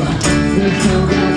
They feel